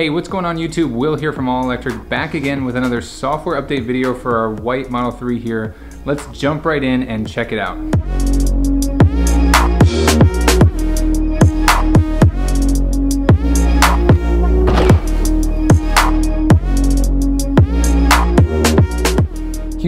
Hey, what's going on YouTube? Will here from All Electric, back again with another software update video for our white Model 3 here. Let's jump right in and check it out.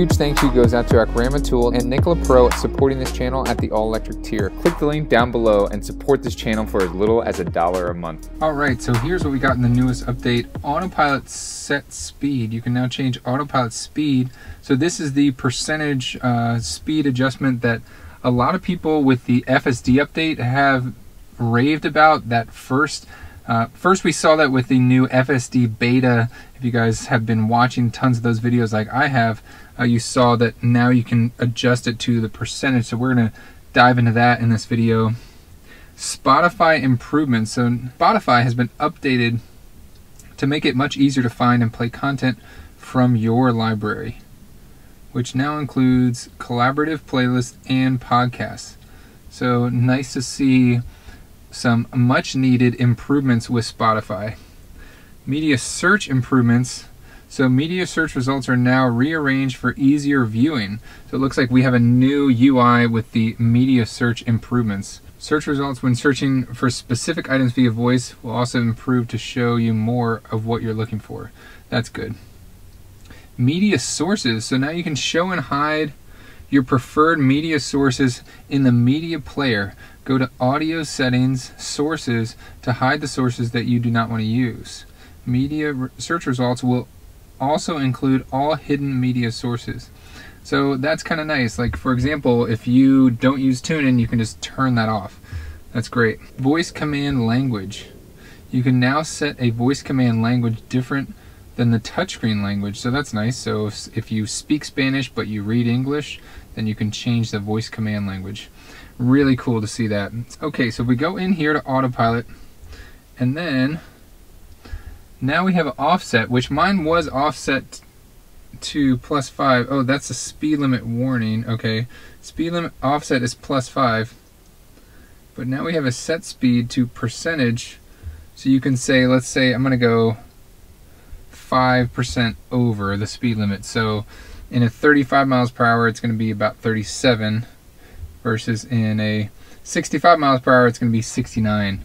Huge thank you goes out to Akrama Tool and Nikola Pro supporting this channel at the all electric tier. Click the link down below and support this channel for as little as a dollar a month. All right, so here's what we got in the newest update. Autopilot set speed. You can now change autopilot speed. So this is the percentage uh, speed adjustment that a lot of people with the FSD update have raved about that first uh, first, we saw that with the new FSD beta. If you guys have been watching tons of those videos like I have, uh, you saw that now you can adjust it to the percentage. So we're going to dive into that in this video. Spotify improvements. So Spotify has been updated to make it much easier to find and play content from your library, which now includes collaborative playlists and podcasts. So nice to see some much needed improvements with Spotify. Media search improvements. So media search results are now rearranged for easier viewing. So it looks like we have a new UI with the media search improvements. Search results when searching for specific items via voice will also improve to show you more of what you're looking for. That's good. Media sources. So now you can show and hide your preferred media sources in the media player. Go to audio settings, sources to hide the sources that you do not want to use. Media search results will also include all hidden media sources. So that's kind of nice. Like for example, if you don't use TuneIn, you can just turn that off. That's great. Voice command language. You can now set a voice command language different than the touchscreen language. So that's nice. So if, if you speak Spanish but you read English, then you can change the voice command language. Really cool to see that. Okay, so we go in here to autopilot, and then now we have an offset, which mine was offset to plus five. Oh, that's a speed limit warning. Okay, speed limit offset is plus five. But now we have a set speed to percentage. So you can say, let's say I'm gonna go 5% over the speed limit. So in a 35 miles per hour, it's gonna be about 37 versus in a 65 miles per hour, it's going to be 69.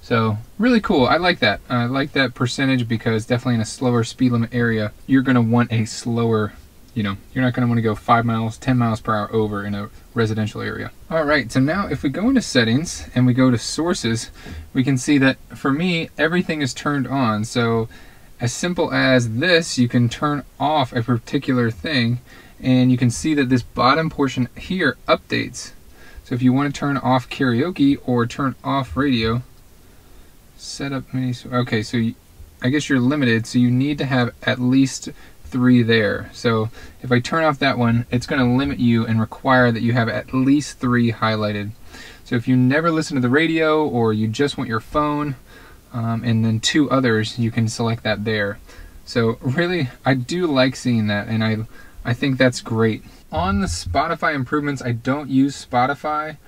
So really cool. I like that. I like that percentage because definitely in a slower speed limit area, you're going to want a slower, you know, you're not going to want to go 5 miles, 10 miles per hour over in a residential area. All right, so now if we go into settings and we go to sources, we can see that for me, everything is turned on. So as simple as this, you can turn off a particular thing and you can see that this bottom portion here updates. So if you want to turn off karaoke or turn off radio, set up mini. Okay, so you, I guess you're limited, so you need to have at least three there. So if I turn off that one, it's going to limit you and require that you have at least three highlighted. So if you never listen to the radio or you just want your phone um, and then two others, you can select that there. So really, I do like seeing that, and I I think that's great on the Spotify improvements, I don't use Spotify.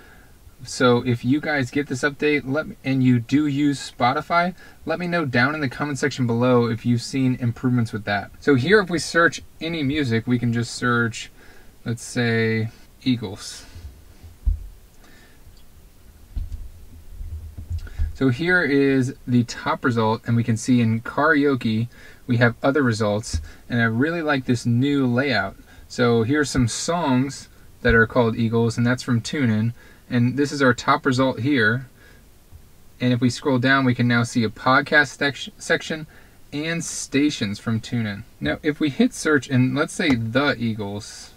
So if you guys get this update let me, and you do use Spotify, let me know down in the comment section below if you've seen improvements with that. So here if we search any music, we can just search, let's say, Eagles. So here is the top result and we can see in karaoke we have other results and I really like this new layout. So here's some songs that are called Eagles, and that's from TuneIn. And this is our top result here. And if we scroll down, we can now see a podcast section and stations from TuneIn. Now, if we hit search and let's say the Eagles,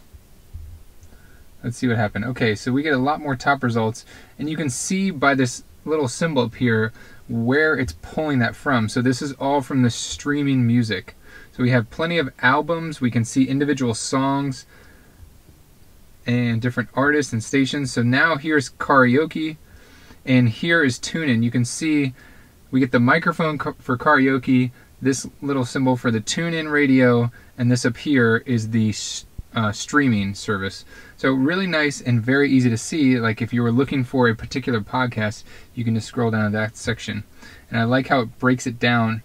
let's see what happened. Okay, so we get a lot more top results, and you can see by this little symbol up here where it's pulling that from. So this is all from the streaming music. So we have plenty of albums. We can see individual songs and different artists and stations. So now here's karaoke and here is TuneIn. You can see we get the microphone for karaoke, this little symbol for the TuneIn radio, and this up here is the uh, streaming service. So really nice and very easy to see. Like if you were looking for a particular podcast, you can just scroll down to that section. And I like how it breaks it down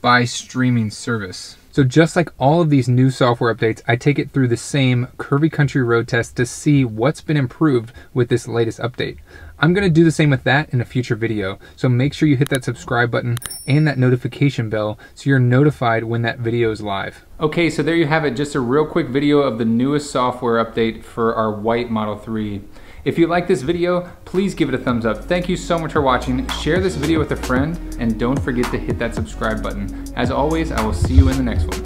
by streaming service. So just like all of these new software updates, I take it through the same Curvy Country road test to see what's been improved with this latest update. I'm gonna do the same with that in a future video. So make sure you hit that subscribe button and that notification bell so you're notified when that video is live. Okay, so there you have it, just a real quick video of the newest software update for our white Model 3. If you like this video, please give it a thumbs up. Thank you so much for watching. Share this video with a friend and don't forget to hit that subscribe button. As always, I will see you in the next one.